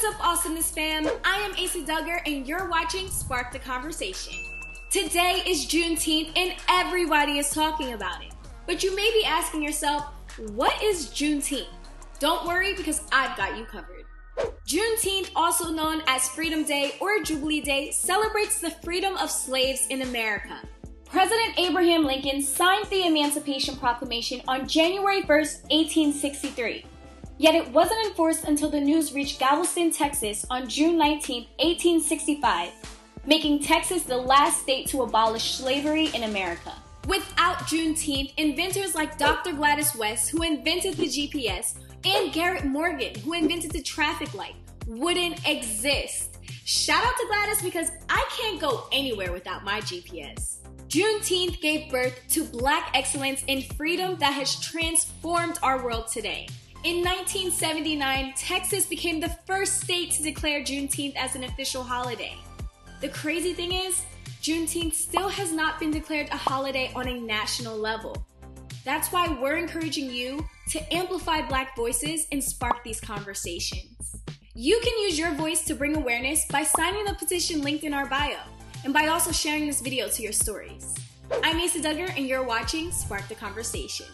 what's up, awesomeness fam? I am Asa Dugger, and you're watching Spark the Conversation. Today is Juneteenth, and everybody is talking about it. But you may be asking yourself, what is Juneteenth? Don't worry, because I've got you covered. Juneteenth, also known as Freedom Day or Jubilee Day, celebrates the freedom of slaves in America. President Abraham Lincoln signed the Emancipation Proclamation on January 1st, 1863. Yet it wasn't enforced until the news reached Galveston, Texas on June 19, 1865, making Texas the last state to abolish slavery in America. Without Juneteenth, inventors like Dr. Gladys West, who invented the GPS, and Garrett Morgan, who invented the traffic light, wouldn't exist. Shout out to Gladys because I can't go anywhere without my GPS. Juneteenth gave birth to black excellence and freedom that has transformed our world today. In 1979, Texas became the first state to declare Juneteenth as an official holiday. The crazy thing is, Juneteenth still has not been declared a holiday on a national level. That's why we're encouraging you to amplify Black voices and spark these conversations. You can use your voice to bring awareness by signing the petition linked in our bio and by also sharing this video to your stories. I'm Asa Dugger, and you're watching Spark the Conversation.